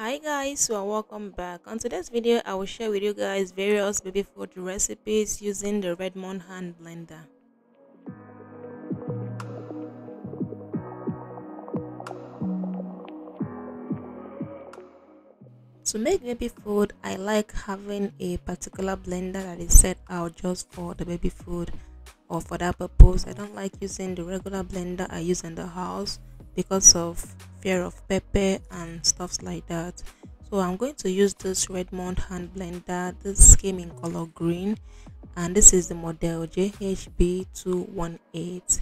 hi guys so welcome back. On today's video i will share with you guys various baby food recipes using the redmond hand blender. To make baby food i like having a particular blender that is set out just for the baby food or for that purpose. I don't like using the regular blender i use in the house because of fear of pepper and stuffs like that. So i'm going to use this redmond hand blender. This came in color green. And this is the model jhb218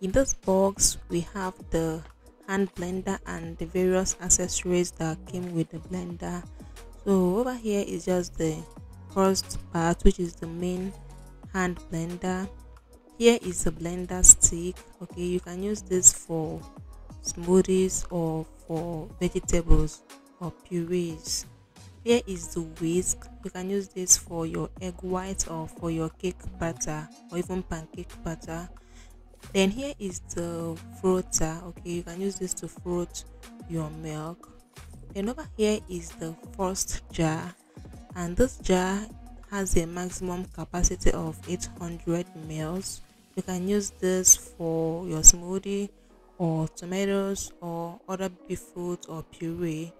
in this box we have the hand blender and the various accessories that came with the blender. So over here is just the first part which is the main hand blender. Here is the blender stick. Okay you can use this for smoothies or for vegetables or purees. Here is the whisk. You can use this for your egg white or for your cake batter or even pancake batter. Then here is the frother okay you can use this to froth your milk. Then over here is the first jar. And this jar has a maximum capacity of 800 mils. You can use this for your smoothie or tomatoes or other beef foods or puree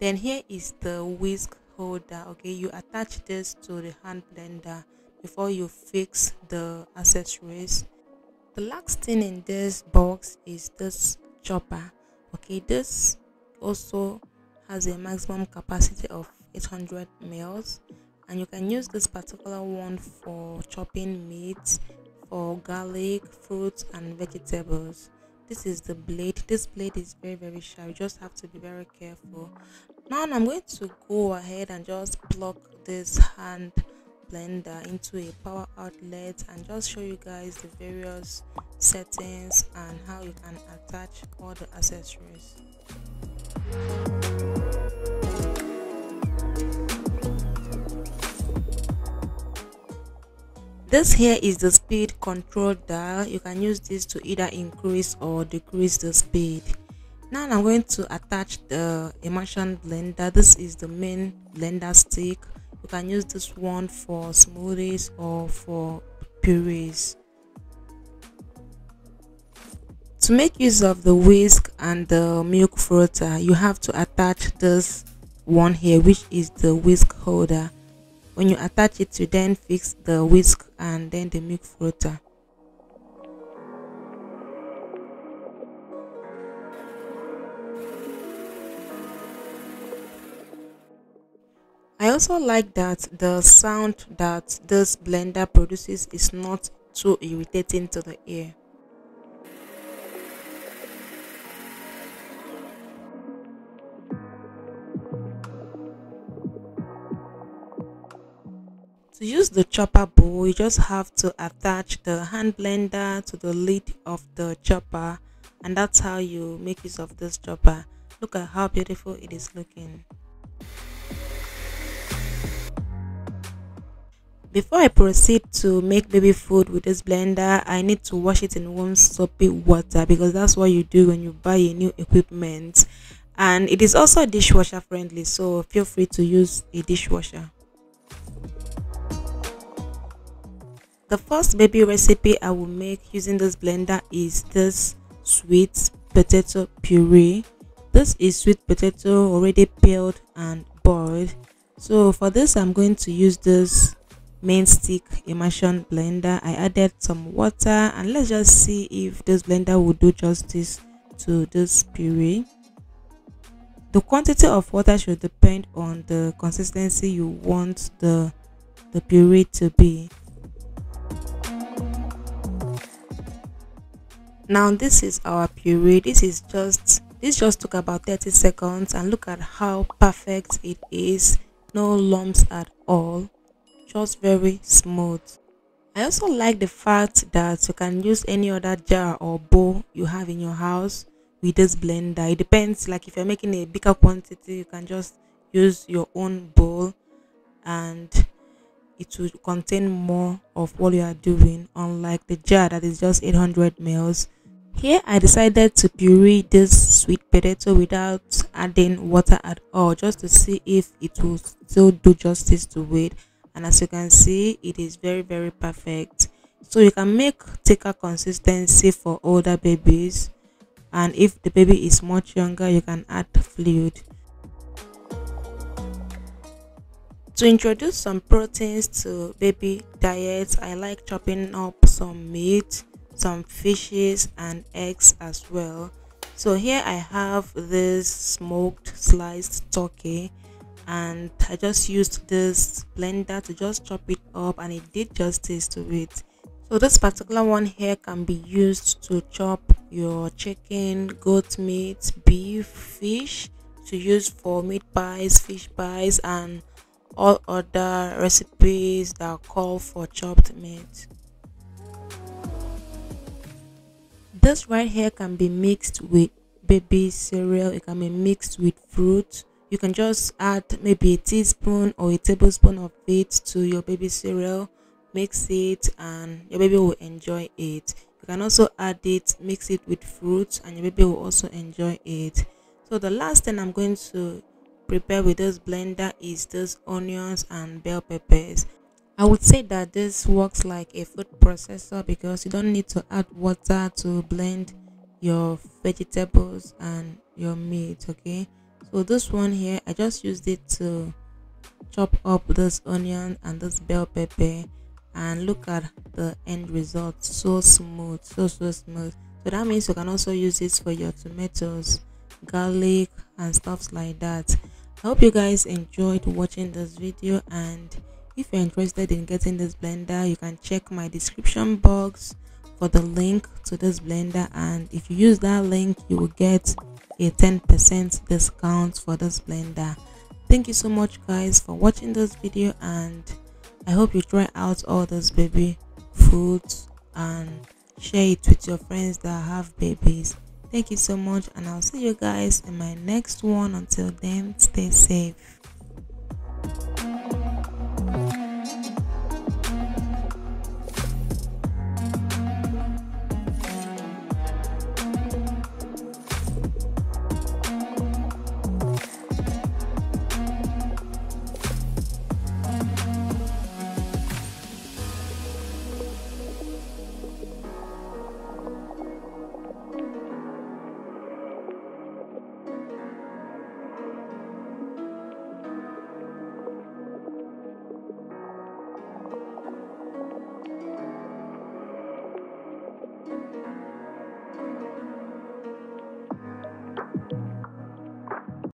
then here is the whisk holder okay? You attach this to the hand blender before you fix the accessories. The last thing in this box is this chopper okay? This also has a maximum capacity of 800 mils and you can use this particular one for chopping meat for garlic fruits and vegetables this is the blade this blade is very very sharp. You just have to be very careful. Now i'm going to go ahead and just plug this hand blender into a power outlet and just show you guys the various settings and how you can attach all the accessories this here is the speed control dial. You can use this to either increase or decrease the speed. Now i'm going to attach the immersion blender. This is the main blender stick. You can use this one for smoothies or for purees. To make use of the whisk and the milk frother you have to attach this one here which is the whisk holder when you attach it you then fix the whisk and then the milk frother I also like that the sound that this blender produces is not too irritating to the ear. To use the chopper bowl, you just have to attach the hand blender to the lid of the chopper and that's how you make use of this chopper. Look at how beautiful it is looking. Before I proceed to make baby food with this blender, I need to wash it in warm soapy water because that's what you do when you buy a new equipment. And it is also dishwasher friendly, so feel free to use a dishwasher. The first baby recipe I will make using this blender is this sweet potato puree. This is sweet potato already peeled and boiled. So for this I'm going to use this main stick immersion blender i added some water and let's just see if this blender will do justice to this puree the quantity of water should depend on the consistency you want the the puree to be now this is our puree this is just this just took about 30 seconds and look at how perfect it is. No lumps at all. Just very smooth. I also like the fact that you can use any other jar or bowl you have in your house with this blender. It depends like if you're making a bigger quantity you can just use your own bowl and it will contain more of what you are doing unlike the jar that is just 800 mils here i decided to puree this sweet potato without adding water at all just to see if it will still do justice to it and as you can see it is very very perfect. So you can make thicker consistency for older babies. And if the baby is much younger you can add fluid. To introduce some proteins to baby diet i like chopping up some meat some fishes and eggs as well. So here i have this smoked sliced turkey and i just used this blender to just chop it up and it did justice to it. So this particular one here can be used to chop your chicken goat meat beef fish to use for meat pies fish pies and all other recipes that call for chopped meat this right here can be mixed with baby cereal it can be mixed with fruit. You can just add maybe a teaspoon or a tablespoon of it to your baby cereal mix it and your baby will enjoy it. You can also add it mix it with fruits and your baby will also enjoy it. So the last thing i'm going to prepare with this blender is this onions and bell peppers I would say that this works like a food processor because you don't need to add water to blend your vegetables and your meat okay? So this one here I just used it to chop up this onion and this bell pepper and look at the end result. So smooth so so smooth. So that means you can also use this for your tomatoes garlic and stuffs like that. I hope you guys enjoyed watching this video and if you're interested in getting this blender you can check my description box for the link to this blender. And if you use that link you will get a 10% discount for this blender. Thank you so much guys for watching this video. And i hope you try out all those baby foods and share it with your friends that have babies. Thank you so much and i'll see you guys in my next one. Until then stay safe